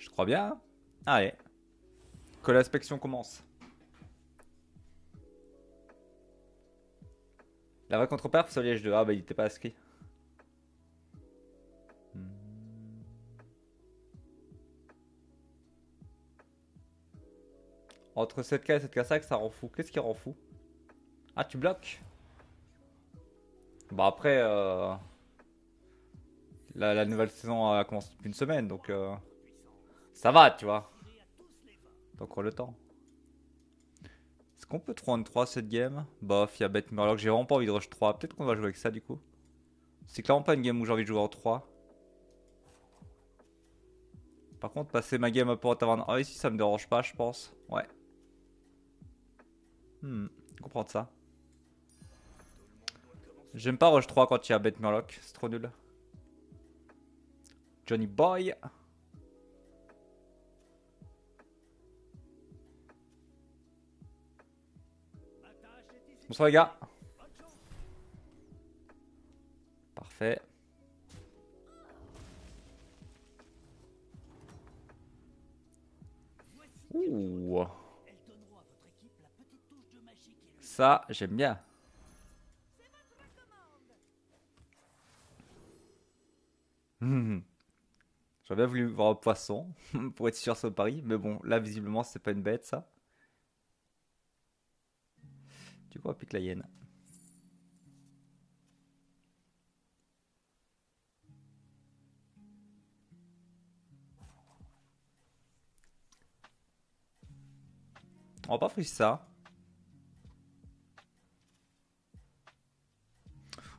Je crois bien. Allez. Que l'inspection commence. La vraie contre-perf, c'est liège 2. Ah bah il était pas inscrit. Hmm. Entre 7K et 7K5, ça rend fou. Qu'est-ce qui rend fou? Ah, tu bloques? Bah après, euh... la, la nouvelle saison a commencé depuis une semaine, donc euh... ça va, tu vois. On a le temps. Est-ce qu'on peut 3 3 cette game? Bof, il y a Bet Murloc, j'ai vraiment pas envie de rush 3. Peut-être qu'on va jouer avec ça du coup. C'est clairement pas une game où j'ai envie de jouer en 3. Par contre, passer ma game pour taverne. Ah, ici ça me dérange pas, je pense. Ouais. Hmm, comprendre ça. J'aime pas rush 3 quand il y a Bet Murloc, c'est trop nul. Johnny Boy. Bonsoir les gars. Parfait. Ouh. Ça, j'aime bien. Hmm. J'aurais bien voulu voir un poisson pour être sûr sur le pari, mais bon, là visiblement c'est pas une bête ça. Tu vois, pique la hyène. On va pas faire ça.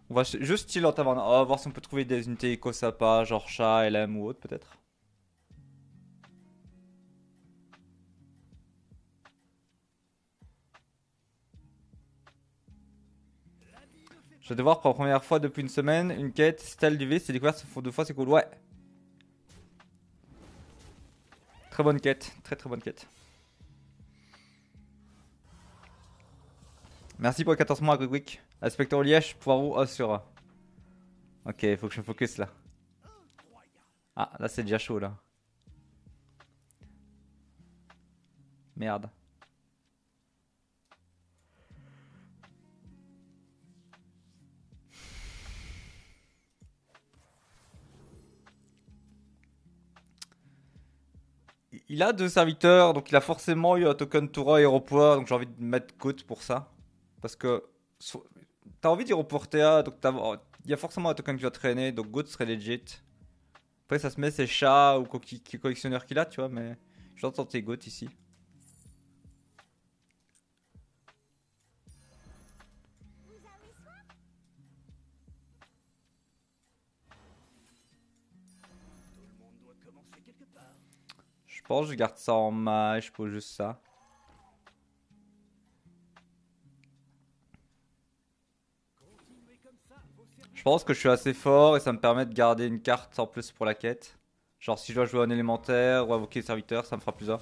On va juste en taverne. On va voir si on peut trouver des unités éco-sapa, genre chat, LM ou autre peut-être. Je vais devoir pour la première fois depuis une semaine une quête style du V, c'est découvert deux fois, c'est cool. Ouais. Très bonne quête, très très bonne quête. Merci pour le 14 mois, Quick. Inspecteur Liège, Poirot, sur. Ok, faut que je me focus là. Ah, là c'est déjà chaud là. Merde. Il a deux serviteurs, donc il a forcément eu un token Toura aéroport, donc j'ai envie de mettre côte pour ça. Parce que t'as envie d'y reporter à, donc il y a forcément un token qui va traîner, donc Goat serait legit. Après ça se met c'est chat ou collectionneur qu'il a, tu vois, mais je vais tenter Goat ici. Pense que je garde ça en mage pour juste ça. Je pense que je suis assez fort et ça me permet de garder une carte en plus pour la quête. Genre si je dois jouer un élémentaire ou invoquer le serviteur, ça me fera plus un.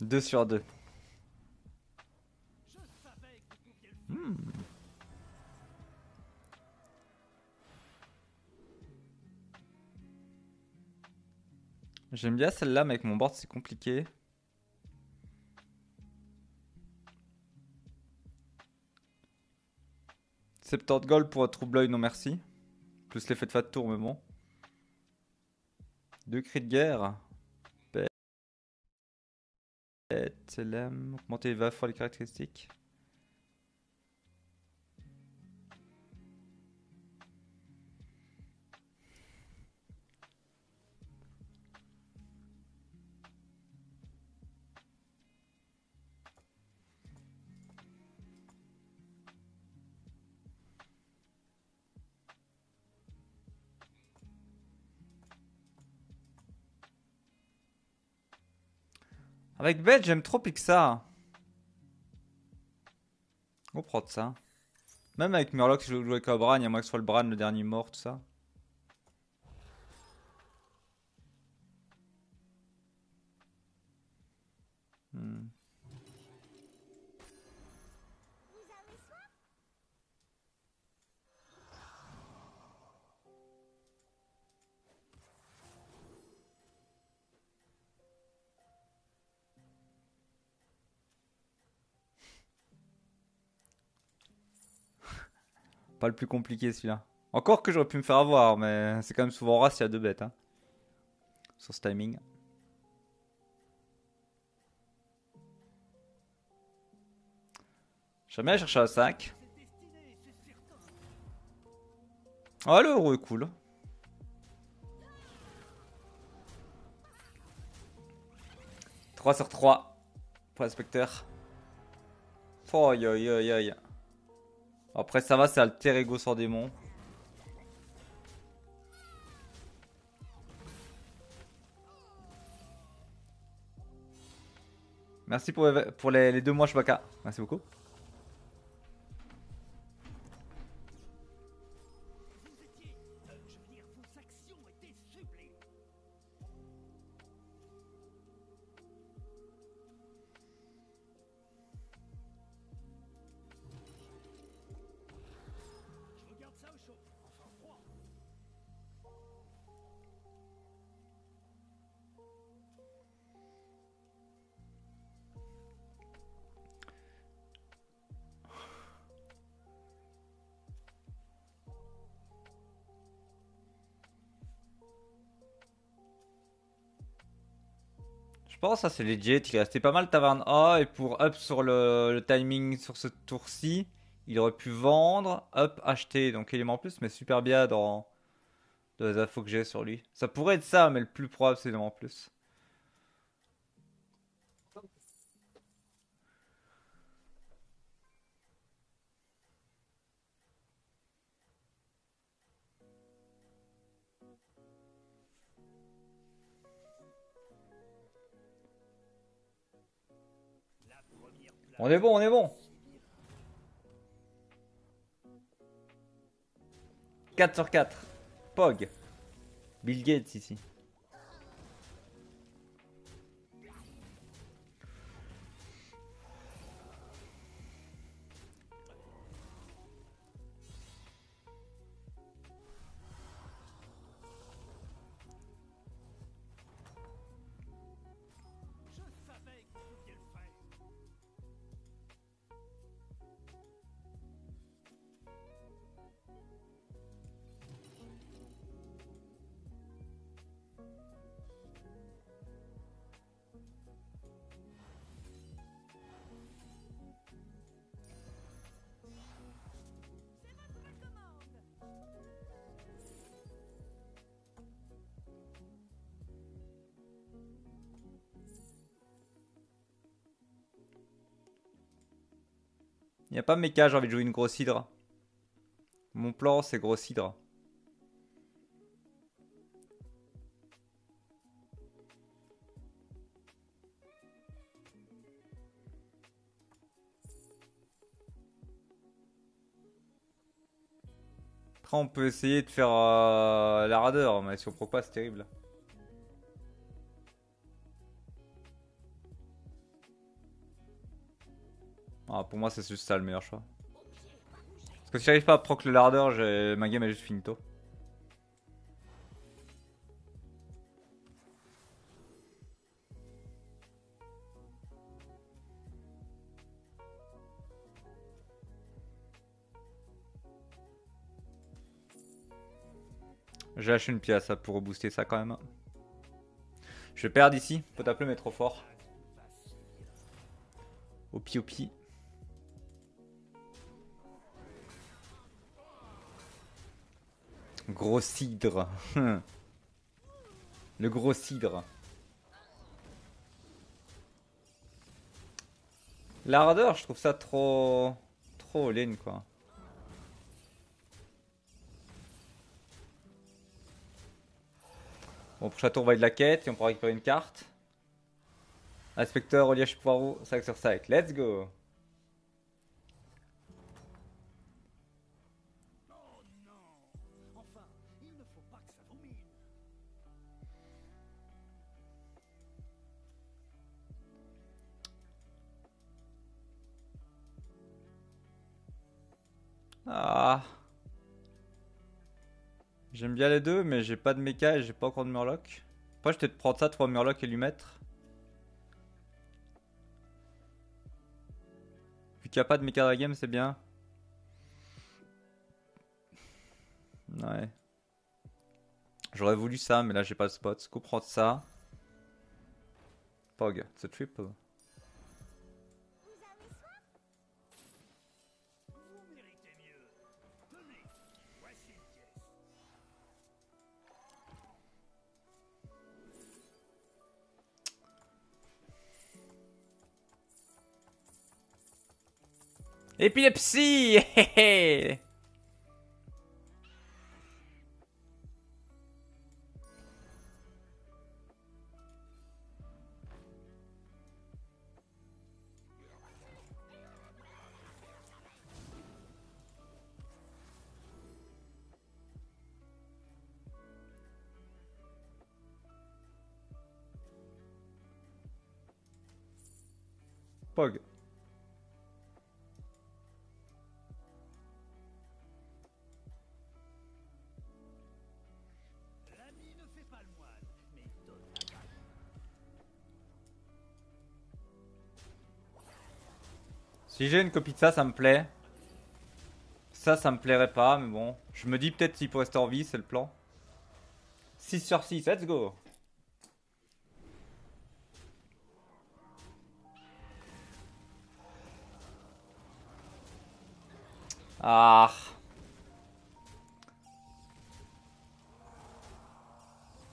Deux sur deux. J'aime bien celle-là, mais avec mon board c'est compliqué. 70 gold pour un trouble non merci. Plus l'effet de fat tour, mais bon. Deux cris de guerre. Bête, LM. Augmenter les fois les caractéristiques. Avec Bête, j'aime trop Pixar. On prend ça. Même avec Murloc, je joue avec Bran, il y a moins que ce soit le Bran le dernier mort, tout ça. Pas le plus compliqué celui-là. Encore que j'aurais pu me faire avoir, mais c'est quand même souvent race, il y a deux bêtes. Hein, sur ce timing. Bien chercher à 5. Ah, le héros est cool. « 3 sur 3 pour l'inspecteur. Oh, aïe aïe aïe. Après ça va, c'est alter ego sans démon. Merci pour, pour les, deux mois Chewbacca. Merci beaucoup. Pense que ça c'est legit. Il restait pas mal taverne A. Et pour up sur le, timing sur ce tour-ci, il aurait pu vendre, up, acheter. Donc élément plus, mais super bien dans, dans les infos que j'ai sur lui. Ça pourrait être ça, mais le plus probable c'est élément plus. On est bon, on est bon. 4 sur 4. Pog. Bill Gates ici. A pas méca, j'ai envie de jouer une grosse hydre. Mon plan, c'est grosse hydre. Après, on peut essayer de faire euh, la radeur, mais si on prend pas, c'est terrible. Pour moi, c'est juste ça le meilleur choix. Parce que si j'arrive pas à proc le lardeur, ma game est juste finito. J'ai lâché une pièce pour rebooster ça quand même. Je vais perdre ici, t'appeler mais trop fort. Opi opi. Gros cidre. Le gros cidre. L'ardeur, je trouve ça trop... Trop all quoi. Bon, prochain tour, on va de la quête et on pourra récupérer une carte. Inspecteur, Oliège Poirot, 5 sur 5. Let's go J'aime bien les deux, mais j'ai pas de mecha et j'ai pas encore de murloc. Après, je vais peut-être prendre ça, trois murlocs et lui mettre. Vu qu'il n'y a pas de mecha dans la game, c'est bien. Ouais. J'aurais voulu ça, mais là j'ai pas le spot. Go prendre ça. Pog, c'est triple. Épilepsie. Si j'ai une copie de ça, ça me plaît. Ça, ça me plairait pas, mais bon. Je me dis peut-être s'il peut rester en vie, c'est le plan. 6 sur 6, let's go Ah.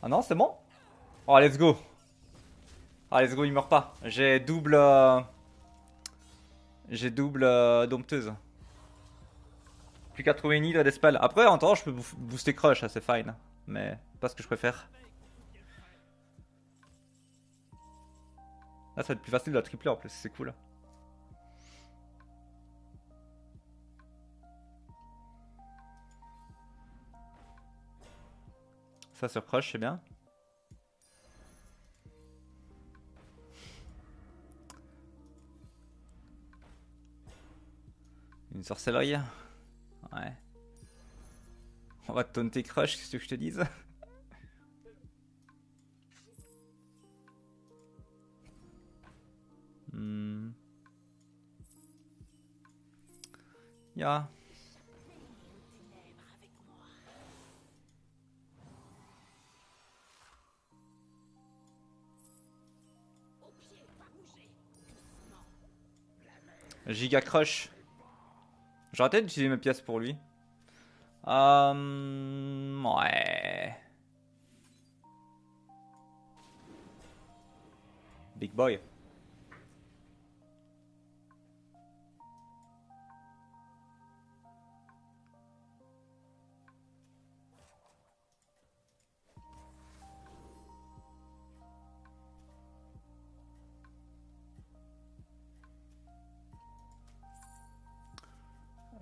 Ah non, c'est bon Oh, let's go. Ah, let's go, il meurt pas. J'ai double... Euh, j'ai double euh, dompteuse. Plus qu'à trouver une hydre des spells. Après, en temps, je peux booster crush, c'est fine. Mais pas ce que je préfère. Là, ça va être plus facile de la tripler en plus, c'est cool. Ça sur crush, c'est bien. Une sorcellerie. Ouais. On va te taunter crush, qu'est-ce que je te dise? Hmm. Ya. Giga Crush. J'aurais peut-être utilisé mes pièces pour lui. Euh... Ouais. Big boy.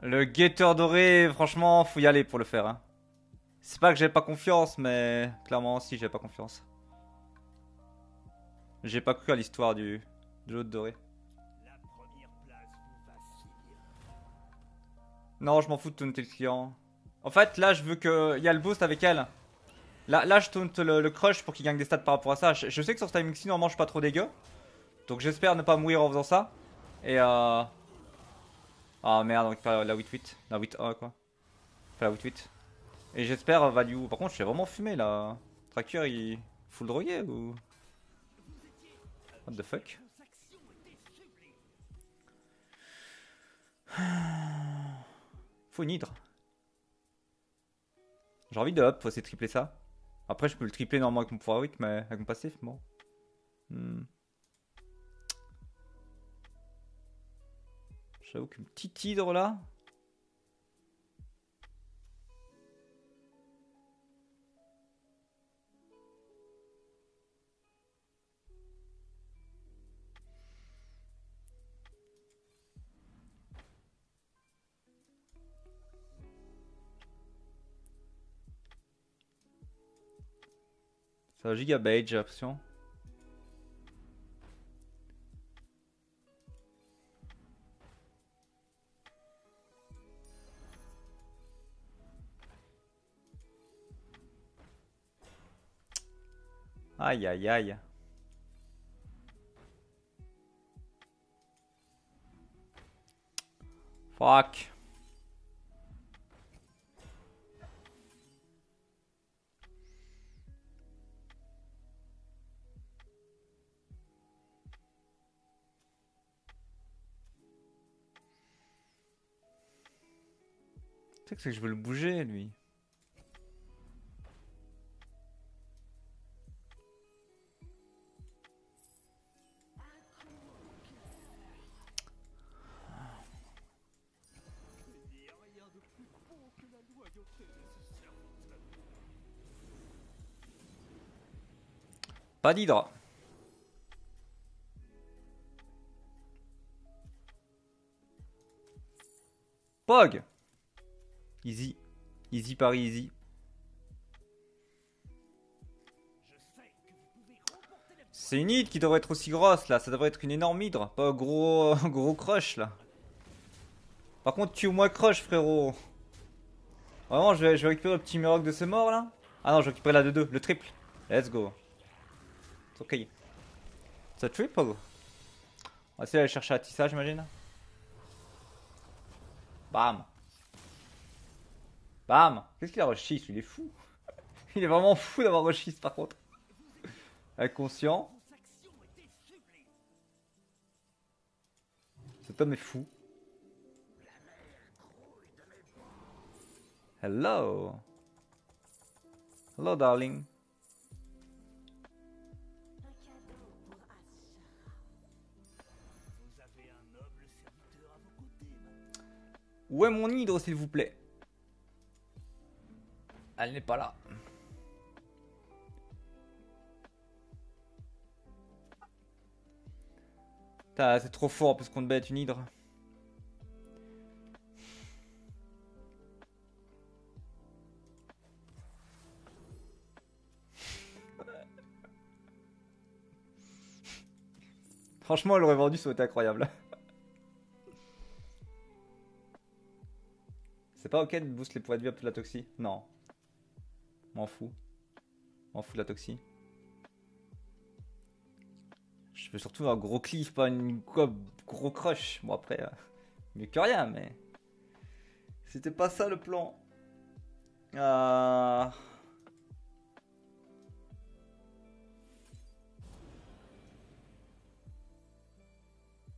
Le guetteur doré, franchement, faut y aller pour le faire. Hein. C'est pas que j'ai pas confiance, mais clairement, si, j'ai pas confiance. J'ai pas cru à l'histoire du de l'autre doré. Non, je m'en fous de taunter le client. En fait, là, je veux que... Il y a le boost avec elle. Là, là je taunte le, crush pour qu'il gagne des stats par rapport à ça. Je, sais que sur ce timing normalement, je suis pas trop dégueu. Donc j'espère ne pas mourir en faisant ça. Et euh... Ah merde, donc pas la 8-8. La 8-1 quoi. Enfin la 8-8. Et j'espère value. Par contre, je suis vraiment fumé là. Tracker il. Full drogué ou? What the fuck? Faut une hydre. J'ai envie de hop, faut essayer de tripler ça. Après, je peux le tripler normalement avec mon pouvoir 8, mais avec mon passif, bon. Hmm. J'avoue qu'une petite hydre là. C'est un gigabyte, j'ai l'impression. Aïe, aïe, aïe. Fuck. Tu que je veux le bouger, lui. Pas d'hydra. Pog Easy. Easy Paris easy. C'est une hydre qui devrait être aussi grosse là, ça devrait être une énorme hydre, pas gros, gros crush là. Par contre, tu ou moi crush frérot. Vraiment, je vais, je vais récupérer le petit miracle de ce mort là. Ah non, je vais récupérer la 2-2, le triple. Let's go. C'est ok. C'est triple. On va essayer d'aller chercher Atissa, j'imagine. Bam. Bam. Qu'est-ce qu'il a rushis Il est fou. Il est vraiment fou d'avoir rushis par contre. Inconscient. Cet homme est fou. Hello. Hello, darling. Où est mon hydre, s'il vous plaît? Elle n'est pas là. C'est trop fort parce qu'on te bête une hydre. Franchement, elle aurait vendu, ça aurait été incroyable. C'est pas ok de boost les points de vie de la toxie? Non. M'en fous. M'en fous de la toxie. Je veux surtout un gros cliff, pas une gros crush. Bon après, euh, mieux que rien, mais... C'était pas ça le plan. Ah...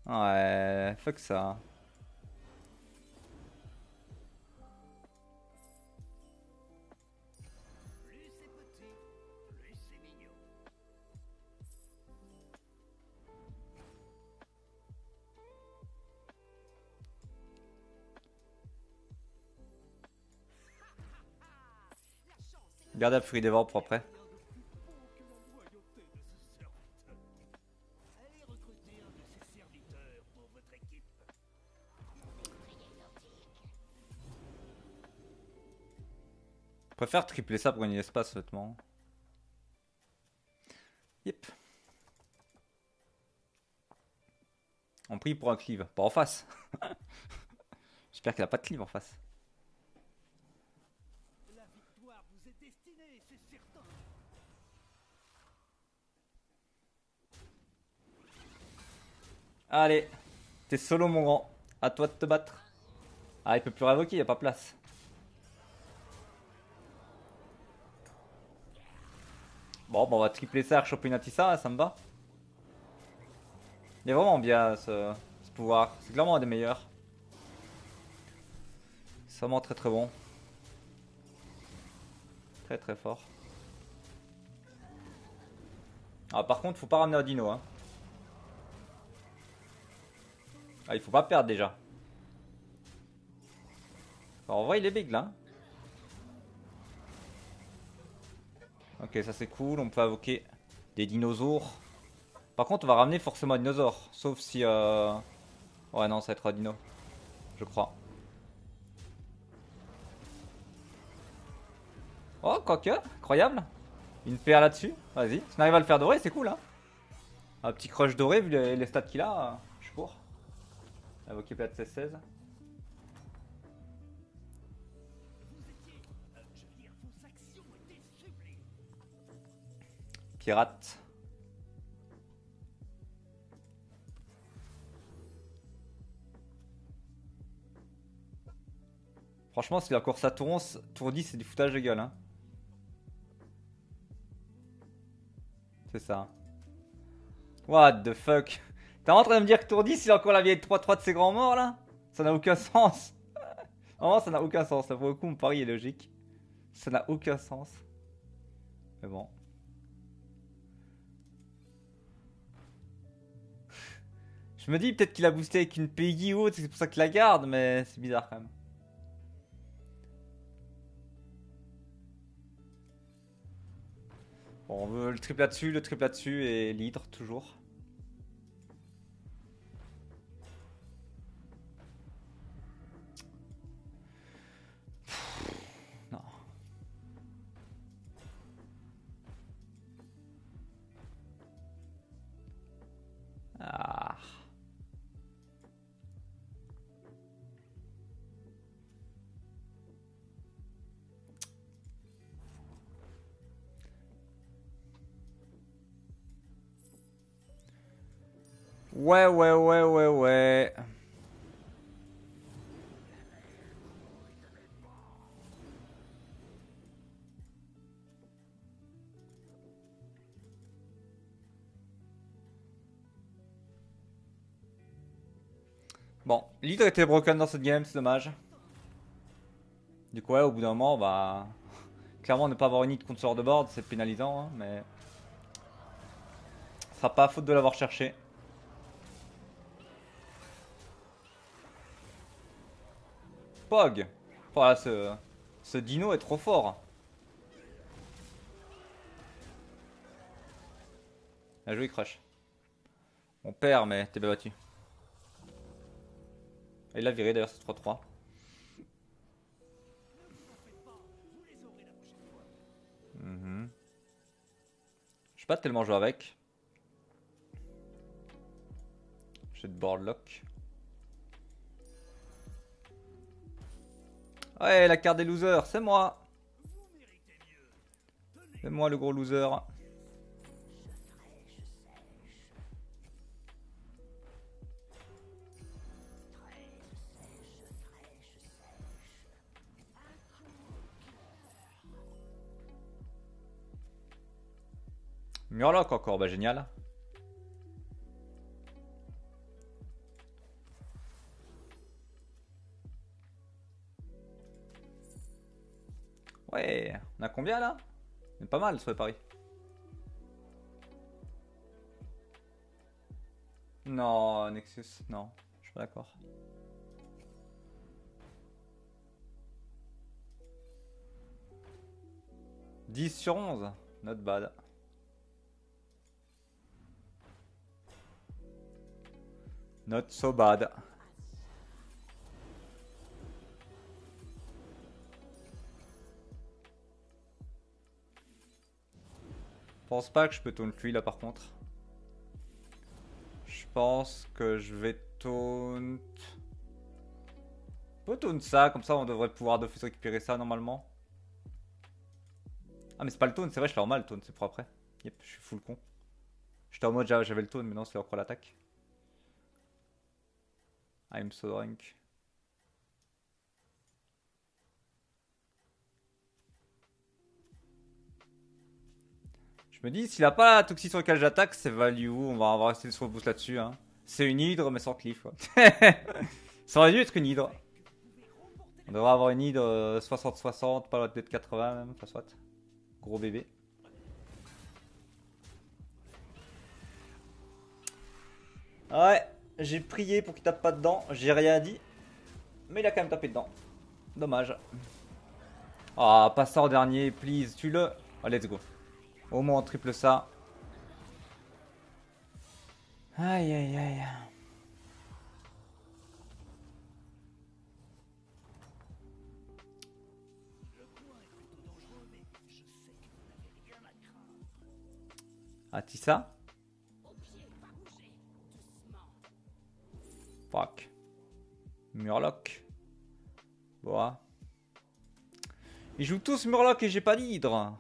Ouais, fuck ça. Garde la furie des vents pour après. Je préfère tripler ça pour gagner l'espace honnêtement. Yep. On prie pour un cleave, pas en face. J'espère qu'elle a pas de cleave en face. Allez, t'es solo mon grand. À toi de te battre. Ah, il peut plus révoquer, il a pas place. Bon, bon, on va tripler ça, choper une ça me va. Il est vraiment bien ce, ce pouvoir. C'est clairement un des meilleurs. C'est vraiment très très bon. Très très fort. Ah, par contre, faut pas ramener un dino. Hein. Ah, il faut pas perdre déjà. Alors, on voit, il est big là. Ok, ça c'est cool. On peut invoquer des dinosaures. Par contre, on va ramener forcément un dinosaure. Sauf si. Euh... Ouais, non, ça va être un dino. Je crois. Oh, quoique, incroyable. Une paire là-dessus. Vas-y. Si on arrive à le faire doré, c'est cool. Hein. Un petit crush doré, vu les stats qu'il a. Je suis pour. Invoquer de 16-16. Pirate. Franchement, si la course à tour 11, tour 10, c'est du foutage de gueule. Hein. C'est ça. What the fuck? T'es en train de me dire que tour 10, il a encore la vieille 3-3 de ses grands morts là Ça n'a aucun sens. Oh, ça n'a aucun sens. Là, pour le coup, mon pari est logique. Ça n'a aucun sens. Mais bon. Je me dis peut-être qu'il a boosté avec une Peggy ou autre, c'est pour ça qu'il la garde, mais c'est bizarre quand même. Bon, on veut le triple là-dessus, le triple là-dessus et l'hydre toujours. Ouais, ouais, ouais, ouais, ouais. Bon, l'hydre était broken dans cette game, c'est dommage. Du coup, ouais, au bout d'un moment, bah. Clairement, ne pas avoir une hit contre sort de board, c'est pénalisant, hein, mais. Ce sera pas faute de l'avoir cherché. Pog Voilà, ce, ce dino est trop fort. Bien joué, Crush. On perd, mais t'es bien battu. Et a viré d'ailleurs, c'est 3-3. Mhm. Je sais pas tellement jouer avec. J'ai de board lock. Ouais, la carte des losers, c'est moi. C'est moi le gros loser. Murloc encore, bah génial. Ouais, on a combien là? Pas mal sur les paris. Non, Nexus, non, je suis pas d'accord. « 10 sur 11, not bad. Not so bad. Pense pas que je peux taunt lui là par contre. Je pense que je vais taunt... On peut taunt ça, comme ça on devrait pouvoir fait récupérer ça normalement. Ah mais c'est pas le taunt, c'est vrai je l'ai mal le taunt, c'est pour après. Yep, je suis full con. J'étais en mode j'avais le taunt, mais non c'est encore l'attaque. I'm so drunk. Je me dis, s'il a pas la toxie sur lequel j'attaque, c'est value. On va, on va rester sur le boost là-dessus. Hein. C'est une hydre, mais sans cliff. Ça aurait dû être une hydre. On devrait avoir une hydre 60-60, euh, pas loin d'être 80 même. Enfin, soit. Gros bébé. Ouais, j'ai prié pour qu'il tape pas dedans. J'ai rien dit. Mais il a quand même tapé dedans. Dommage. Ah, pas ça en dernier, please. Tu le. Oh, let's go. Au moins on triple ça. Aïe aïe aïe. Ah, ça? Fuck. Murloc. Bon. Ils jouent tous Murloc et j'ai pas d'hydre.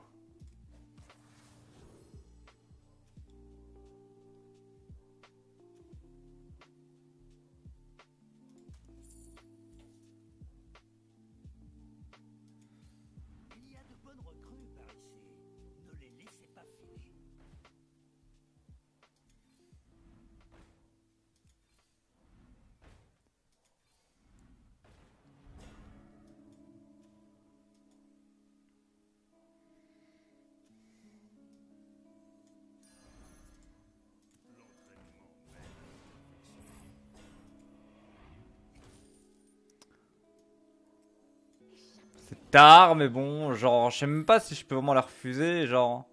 Tard, mais bon, genre, je sais même pas si je peux vraiment la refuser, genre.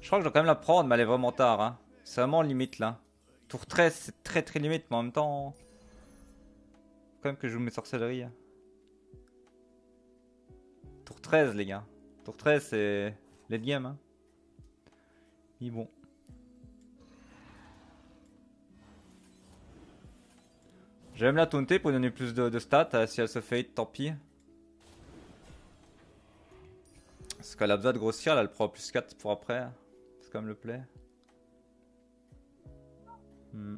Je crois que je dois quand même la prendre, mais elle est vraiment tard, hein. C'est vraiment limite, là. Tour 13, c'est très très limite, mais en même temps... Quand même que je joue mes sorcelleries. hein. Tour 13, les gars. Tour 13, c'est... Late game, hein. Mais bon. J'aime la taunter pour donner plus de, de stats. euh, Si elle se fait tant pis. Parce qu'elle a besoin de grossir, là, elle prend plus 4 pour après. C'est comme le play. Hmm.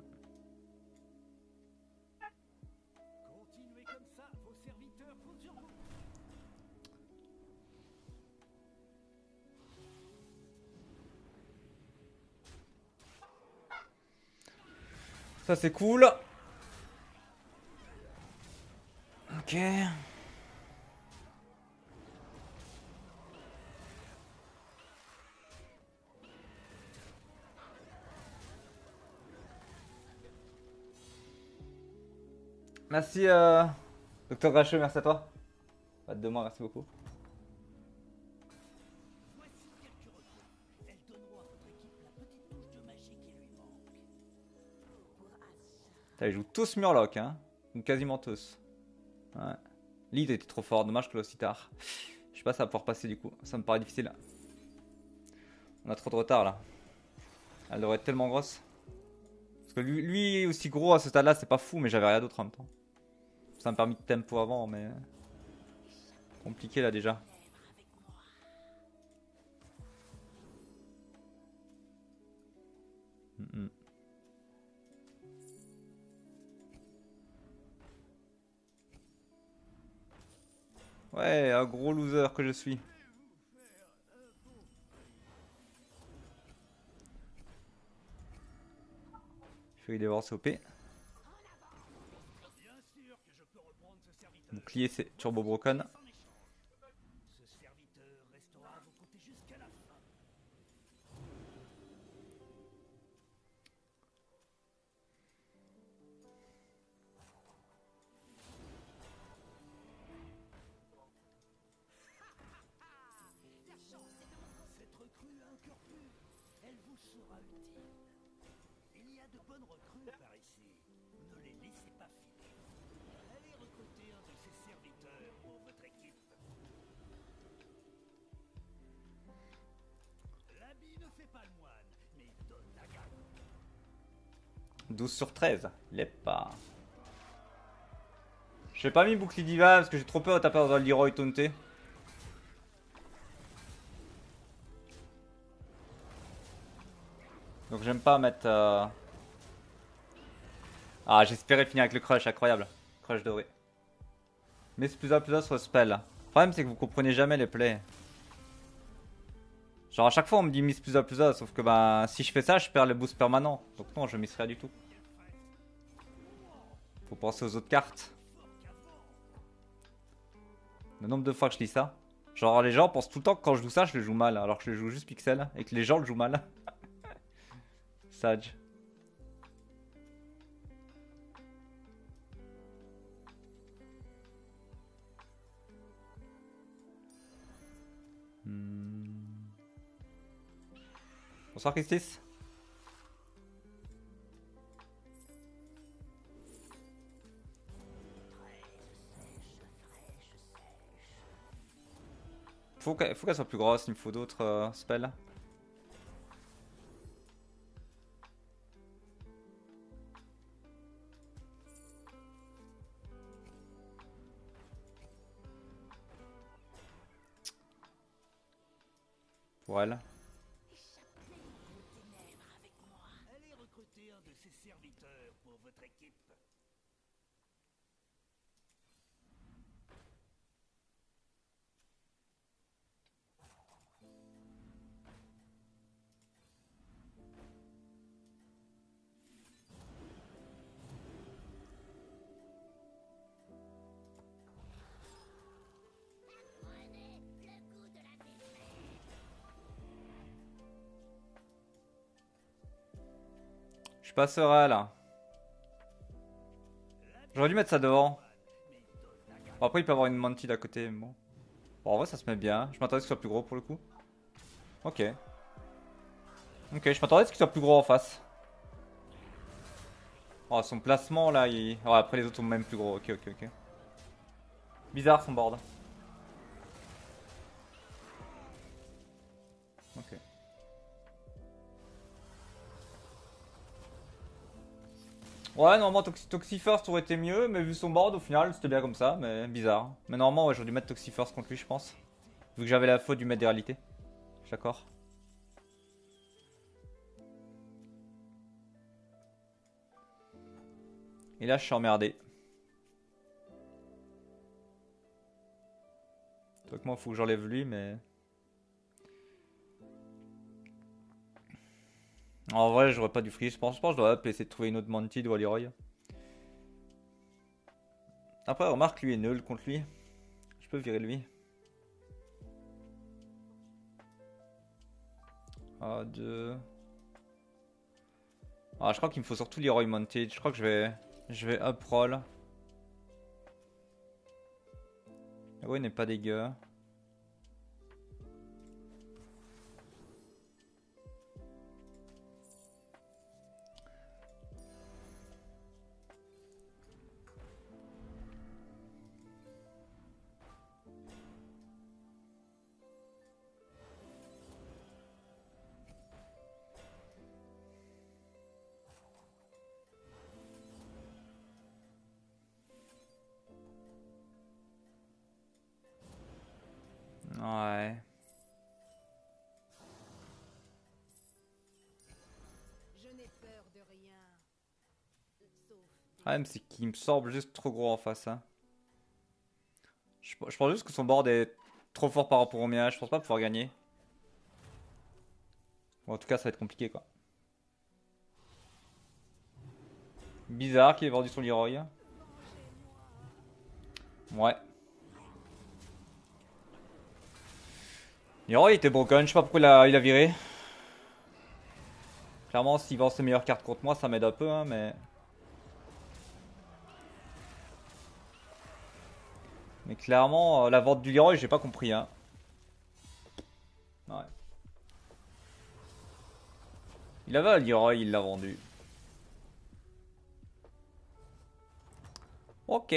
Ça c'est cool. Ok. Merci, euh, Docteur Gracheux, merci à toi. Pas de moi, merci beaucoup. Ils jouent tous Murloc, hein. Ou quasiment tous. Ouais. Lead était trop fort, dommage que aussi tard. Je sais pas si ça va pouvoir passer du coup, ça me paraît difficile. On a trop de retard là. Elle devrait être tellement grosse. Parce que lui, lui aussi gros à ce stade là, c'est pas fou, mais j'avais rien d'autre en même temps. Ça m'a permis de tempo avant, mais. Compliqué là déjà. Ouais, un gros loser que je suis. Fury Devorce OP. Bien sûr a un cœur pur. Elle vous sera utile. Il y a de bonnes recrues par ici. 12 sur 13. Il est pas. J'ai pas mis bouclier diva parce que j'ai trop peur de taper dans le Leroy taunté. Donc j'aime pas mettre. euh, Ah, j'espérais finir avec le crush, incroyable. Crush doré. Mais c'est plus à plus à sur le spell. Le problème, c'est que vous comprenez jamais les plays. Genre, à chaque fois, on me dit miss plus à plus à, sauf que bah, si je fais ça, je perds le boost permanent. Donc, non, je miss rien du tout. Faut penser aux autres cartes. Le nombre de fois que je lis ça. Genre, les gens pensent tout le temps que quand je joue ça, je le joue mal, alors que je le joue juste pixel et que les gens le jouent mal. Sage. Hmm. Bonsoir Christis. Faut qu'elle qu'elle soit plus grosse, il me faut d'autres euh, spells. Pour elle. Je suis pas serein là. J'aurais dû mettre ça devant. Bon, après, il peut avoir une mantide à côté. Bon. Bon, en vrai, ça se met bien. Je m'attendais à ce soit plus gros pour le coup. Ok. Ok, je m'attendais à ce qu'il soit plus gros en face. Oh, son placement là, il... Ouais, après les autres sont même plus gros. Ok, ok, ok. Bizarre son board. Ouais, normalement Toxi Toxifirst aurait été mieux, mais vu son board, au final, c'était bien comme ça, mais bizarre. Mais normalement, ouais, j'aurais dû mettre Toxifirst contre lui, je pense. Vu que j'avais la faute du mettre des réalités. D'accord. Et là, je suis emmerdé. Donc moi, faut que j'enlève lui, mais... En vrai, j'aurais pas du free. Je pense, je pense que je dois essayer de trouver une autre Mantid ou Leroy. Après, remarque, lui est nul contre lui. Je peux virer lui. Ah, deux. Ah, je crois qu'il me faut surtout Leroy Mounted. Je crois que je vais, je vais up roll. Leroy n'est pas dégueu. Ouais. Je n'ai peur de rien. Problème, c'est qu'il me semble juste trop gros en face. hein. Je, je pense juste que son board est trop fort par rapport au mien. Je pense pas pouvoir gagner. Bon, en tout cas, ça va être compliqué quoi. Bizarre qu'il ait vendu son Leroy. Ouais. Leroy était broken, je sais pas pourquoi il il a viré. Clairement, s'il vend ses meilleures cartes contre moi, ça m'aide un peu, hein, mais. Mais clairement, euh, la vente du Leroy, j'ai pas compris. Hein. Ouais. Il avait un Leroy, il l'a vendu. Ok.